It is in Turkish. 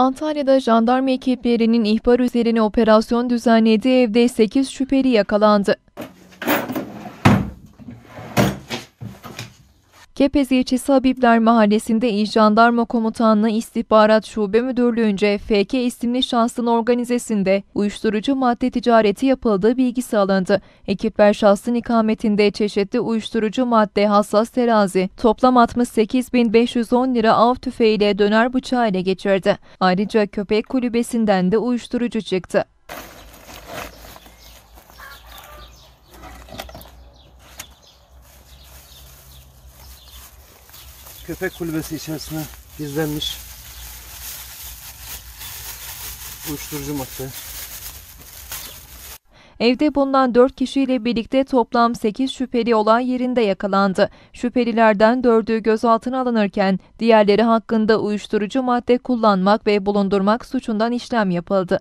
Antalya'da jandarma ekiplerinin ihbar üzerine operasyon düzenlediği evde 8 şüpheli yakalandı. Kepez ilçesi Habibler Mahallesi'nde İl Jandarma Komutanlığı İstihbarat Şube Müdürlüğü'nce FK isimli şahsın organizesinde uyuşturucu madde ticareti yapıldığı bilgisi alındı. Ekipler şahsın ikametinde çeşitli uyuşturucu madde hassas terazi, toplam 68.510 lira av tüfeğiyle döner bıçağı ile geçirdi. Ayrıca köpek kulübesinden de uyuşturucu çıktı. Köpek kulübesi içerisine gizlenmiş uyuşturucu madde. Evde bulunan 4 kişiyle birlikte toplam 8 şüpheli olay yerinde yakalandı. Şüphelilerden 4'ü gözaltına alınırken diğerleri hakkında uyuşturucu madde kullanmak ve bulundurmak suçundan işlem yapıldı.